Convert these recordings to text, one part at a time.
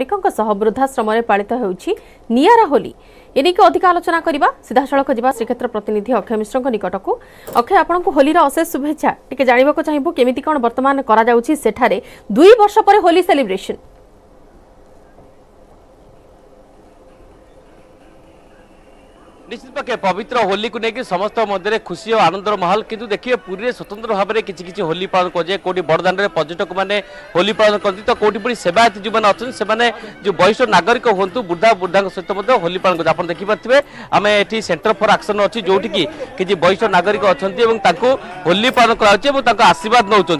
ନାଗରିକଙ୍କ ସହ ବୃଦ୍ଧାଶ୍ରମରେ ପାଳିତ ହେଉଛି ନିଆରା ହୋଲି ଏନିକି ଅଧିକ ଆଲୋଚନା କରିବା ସିଧାସଳଖ ଯିବା ଶ୍ରୀକ୍ଷେତ୍ର ପ୍ରତିନିଧି ଅକ୍ଷୟ ମିଶ୍ରଙ୍କ ନିକଟକୁ ଅକ୍ଷୟ ଆପଣଙ୍କୁ ହୋଲିର ଅଶେଷ ଶୁଭେଚ୍ଛା ଟିକେ ଜାଣିବାକୁ ଚାହିଁବୁ କେମିତି କ'ଣ ବର୍ତ୍ତମାନ କରାଯାଉଛି ସେଠାରେ ଦୁଇ ବର୍ଷ ପରେ ହୋଲି ସେଲିବ୍ରେସନ୍ নিশ্চিত পক্ষে পবিত্র হোলিকে নিয়ে সমস্ত মধ্যে খুশি ও আনন্দর মহল কিন্তু দেখবে পুরীতে স্বতন্ত্র ভাবে কিছু কিছু হোলি পালন করা কোটি বড়দাণ্ডে পর্যটক মানে হোলি পালন করতে তো কোটি পুরী সেবায়তী যে অনেক সে বরিষ্ঠ নাগরিক হুম বৃদ্ধা বৃদ্ধা সহিত হোলি পালন করছে আপনার দেখিপারে আমি এটি সেন্টর ফর আকশন অছি যেটি কি কিছু বরিষ্ঠ নাগরিক অনেক এবং তাঁর হোলি পালন করা হচ্ছে এবং তাঁর আশীর্বাদ নেওয়া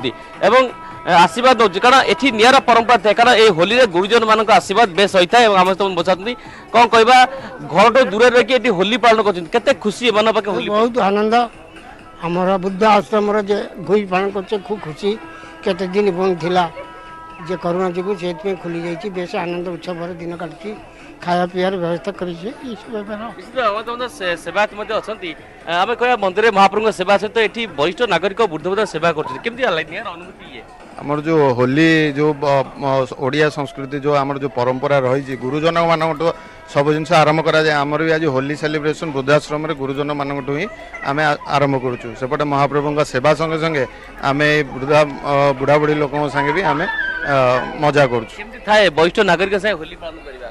এবং আশীর্বাদ দেଉଛି କାରଣ ଏଠି ନିଆରା ପରମ୍ପରା ଥାଏ କାରଣ ଏଇ ହୋଲିରେ ଗୁରୁଜନମାନଙ୍କ ଆଶୀର୍ବାଦ ବେଶ୍ ହୋଇଥାଏ ଏବଂ ଆମେ ସମସ୍ତେ ପଚାରୁଛନ୍ତି କ'ଣ କହିବା ଘରଠୁ ଦୂରରେ ରହିକି ଏଠି ହୋଲି ପାଳନ କରୁଛନ୍ତି କେତେ ଖୁସି ଏମାନଙ୍କ ପାଖେ ହୋଲି ବହୁତ ଆନନ୍ଦ ଆମର ବୁଦ୍ଧ ଆଶ୍ରମର ଯେ ଗୁଇ ପାଳନ କରୁଛେ ଖୁବ୍ ଖୁସି କେତେ ଦିନ ବନ୍ଦ ଥିଲା જે કરુણા જોગુ છે એથી ખુલી ଯାଇଛି બેસી આનନ୍ଦ ଉତ୍ସବରେ ଦିନ କାଟୁଛି ଖାଇବା ପିଇବାର ବ୍ୟବସ୍ଥା କରିଛି ଏସବୁ ବ୍ୟାପାର ନିଶ୍ଚିତ ଭାବେ ତମ ସେବାୟତ ମଧ୍ୟ ଅଛନ୍ତି ଆମେ କହିବା ମନ୍ଦିରରେ ମହାପ୍ରଭୁଙ୍କ ସେବା ସହିତ ଏଠି ବରିଷ୍ଠ ନାଗରିକ ବୃଦ୍ଧବୃଦ୍ଧ ସେବା କରୁଛନ୍ତି କେମିତି ନିଆର ଅନୁଭୂତି ଇଏ ଆମର ଯେଉଁ ହୋଲି ଯେଉଁ ଓଡ଼ିଆ ସଂସ୍କୃତି ଯେଉଁ ଆମର ଯେଉଁ ପରମ୍ପରା ରହିଛି ଗୁରୁଜନମାନଙ୍କଠୁ ସବୁ ଜିନିଷ ଆରମ୍ଭ କରାଯାଏ ଆମର ବି ଆଜି ହୋଲି ସେଲିବ୍ରେସନ୍ ବୃଦ୍ଧାଶ୍ରମରେ ଗୁରୁଜନମାନଙ୍କଠୁ ହିଁ ଆମେ ଆରମ୍ଭ କରୁଛୁ ସେପଟେ ମହାପ୍ରଭୁଙ୍କ ସେବା ସଙ୍ଗେ ସଙ୍ଗେ ଆମେ ବୃଦ୍ଧା ବୁଢ଼ାବୁଢ଼ୀ ଲୋକଙ୍କ ସାଙ୍ଗେ ବି ଆମେ ମଜା କରୁଛୁ ଥାଏ ବରିଷ୍ଠ ନାଗରିକ ସାଙ୍ଗେ ହୋଲି ପାଳନ କରିବା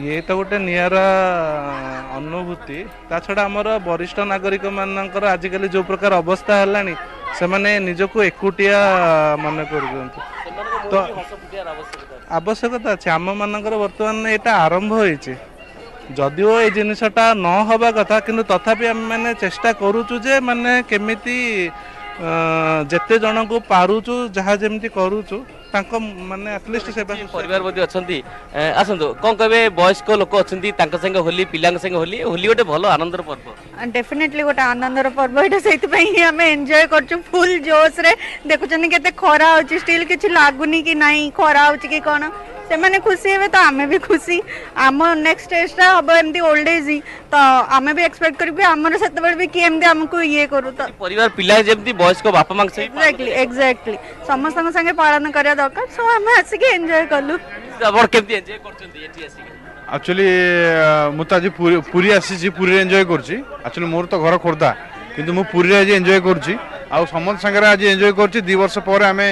ଇଏ ତ ଗୋଟେ ନିଆରା ଅନୁଭୂତି ତା ଛଡ଼ା ଆମର ବରିଷ୍ଠ ନାଗରିକମାନଙ୍କର ଆଜିକାଲି ଯେଉଁ ପ୍ରକାର ଅବସ୍ଥା ହେଲାଣି ସେମାନେ ନିଜକୁ ଏକୁଟିଆ ମନେ କରୁଛନ୍ତି ତ ଆବଶ୍ୟକତା ଅଛି ଆମମାନଙ୍କର ବର୍ତ୍ତମାନ ଏଇଟା ଆରମ୍ଭ ହୋଇଛି ଯଦିଓ ଏଇ ଜିନିଷଟା ନ ହେବା କଥା କିନ୍ତୁ ତଥାପି ଆମେମାନେ ଚେଷ୍ଟା କରୁଛୁ ଯେ ମାନେ କେମିତି ଯେତେ ଜଣଙ୍କୁ ପାରୁଛୁ ଯାହା ଯେମିତି କରୁଛୁ ତାଙ୍କ ମାନେ ଆଟଲିଷ୍ଟ ସେବା ପରିବାର ମଧ୍ୟ ଅଛନ୍ତି ଆସନ୍ତୁ କ'ଣ କହିବେ ବୟସ୍କ ଲୋକ ଅଛନ୍ତି ତାଙ୍କ ସାଙ୍ଗେ ହୋଲି ପିଲାଙ୍କ ସାଙ୍ଗେ ହୋଲି ହୋଲି ଗୋଟେ ଭଲ ଆନନ୍ଦର ପର୍ବ ଡେଫିନେଟଲି ଗୋଟେ ଆନନ୍ଦର ପର୍ବ ଏଇଟା ସେଇଥିପାଇଁ ହିଁ ଆମେ ଏନ୍ଜୟ କରୁଛୁ ଫୁଲ୍ ଜୋସ୍ରେ ଦେଖୁଛନ୍ତି କେତେ ଖରା ହେଉଛି ଷ୍ଟିଲ୍ କିଛି ଲାଗୁନି କି ନାହିଁ ଖରା ହେଉଛି କି କ'ଣ ସେମାନେ ଖୁସି ହେବେ ତ ଆମେ ବି ଖୁସି ଆମ ନେକ୍ସଟ ଏଜ୍ଟା ହେବ ଏମିତି ଓଲ୍ଡ ଏଜ୍ ତ ଆମେ ବି ଏକ୍ସପେକ୍ଟ କରିବୁ ଆମର ସେତେବେଳେ ବି କିଏ ଏମିତି ଆମକୁ ଇଏ କରୁ ତ ପରିବାର ପିଲା ଯେମିତି ବୟସ୍କ ବାପା ମାଙ୍କ ଏକ୍ଜାକ୍ଟଲି ଏକ୍ଜାକ୍ଟଲି ସମସ୍ତଙ୍କ ସାଙ୍ଗେ ପାଳନ କରିବା ଦରକାର ସବୁ ଆମେ ଆସିକି ଏନ୍ଜୟ କଲୁ ଆପଣ କେମିତି ଏନ୍ଜୟ କରୁଛନ୍ତି ଏଠି ଆସିକି ଆକ୍ଚୁଆଲି ମୁଁ ତ ଆଜି ପୁରୀ ଆସିଛି ପୁରୀରେ ଏନ୍ଜୟ କରୁଛି ଆକ୍ଚୁଆଲି ମୋର ତ ଘର ଖୋର୍ଦ୍ଧା କିନ୍ତୁ ମୁଁ ପୁରୀରେ ଆଜି ଏନ୍ଜୟ କରୁଛି ଆଉ ସମସ୍ତ ସାଙ୍ଗରେ ଆଜି ଏନ୍ଜୟ କରୁଛି ଦୁଇ ବର୍ଷ ପରେ ଆମେ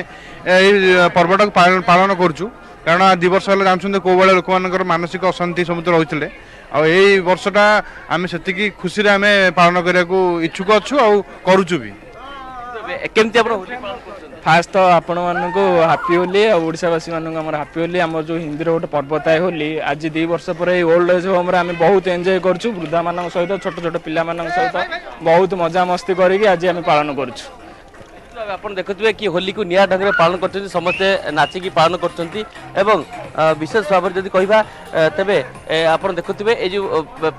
ଏଇ ପର୍ବଟାକୁ ପାଳନ କରୁଛୁ କାରଣ ଦୁଇ ବର୍ଷ ହେଲା ଜାଣିଛନ୍ତି କେଉଁଭଳିଆ ଲୋକମାନଙ୍କର ମାନସିକ ଅଶାନ୍ତି ସମସ୍ତେ ରହିଥିଲେ ଆଉ ଏଇ ବର୍ଷଟା ଆମେ ସେତିକି ଖୁସିରେ ଆମେ ପାଳନ କରିବାକୁ ଇଚ୍ଛୁକ ଅଛୁ ଆଉ କରୁଛୁ ବି କେମିତି ଆପଣ ଫାଷ୍ଟ ତ ଆପଣମାନଙ୍କୁ ହାପି ହୋଲି ଆଉ ଓଡ଼ିଶାବାସୀମାନଙ୍କୁ ଆମର ହାପି ହୋଲି ଆମର ଯେଉଁ ହିନ୍ଦୀର ଗୋଟେ ପର୍ବ ଥାଏ ହୋଲି ଆଜି ଦୁଇ ବର୍ଷ ପରେ ଏଇ ଓଲ୍ଡ ଏଜ୍ ହୋମ୍ରେ ଆମେ ବହୁତ ଏନ୍ଜୟ କରୁଛୁ ବୃଦ୍ଧାମାନଙ୍କ ସହିତ ଛୋଟ ଛୋଟ ପିଲାମାନଙ୍କ ସହିତ ବହୁତ ମଜାମସ୍ତି କରିକି ଆଜି ଆମେ ପାଳନ କରୁଛୁ ଆପଣ ଦେଖୁଥିବେ କି ହୋଲିକୁ ନିଆ ଢଙ୍ଗରେ ପାଳନ କରୁଛନ୍ତି ସମସ୍ତେ ନାଚିକି ପାଳନ କରୁଛନ୍ତି ଏବଂ ବିଶେଷ ଭାବରେ ଯଦି କହିବା ତେବେ ଆପଣ ଦେଖୁଥିବେ ଏଇ ଯେଉଁ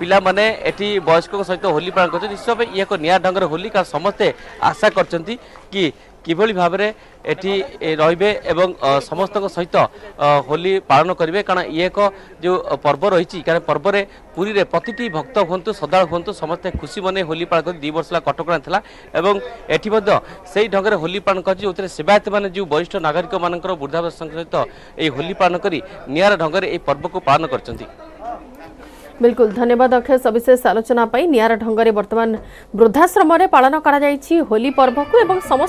ପିଲାମାନେ ଏଠି ବୟସ୍କଙ୍କ ସହିତ ହୋଲି ପାଳନ କରୁଛନ୍ତି ନିଶ୍ଚିତ ଭାବେ ଇଏ ଏକ ନିଆ ଢଙ୍ଗରେ ହୋଲି କାରଣ ସମସ୍ତେ ଆଶା କରିଛନ୍ତି কি কিভাবে ভাবে এটি রহবে এবং সমস্ত সহিত হোলি পালন করবে কারণ ইয়ে এক যে পর্ব রয়েছে কারণ পর্বরে পুরীরে প্রতিটি ভক্ত হুম শ্রদ্ধাল হুম সমস্তে খুশি মনে হোলি পালন করে দুই বর্ষ কটকণা লা এবং এটি মধ্য সেই ঢঙ্গে হোলি পালন করছে যে সেবায়ত মানে যে বরিষ্ঠ নাগরিক মানুষ বৃদ্ধাবস্থা সহ এই হোলি পালন করে নিয়ার ঢঙ্গে এই পর্বক পালন করছেন ବିଲକୁଲ ଧନ୍ୟବାଦ ଅକ୍ଷୟ ସବିଶେଷ ଆଲୋଚନା ପାଇଁ ନିଆରା ଢଙ୍ଗରେ ବର୍ତ୍ତମାନ ବୃଦ୍ଧାଶ୍ରମରେ ପାଳନ କରାଯାଇଛି ହୋଲି ପର୍ବକୁ ଏବଂ ସମସ୍ତ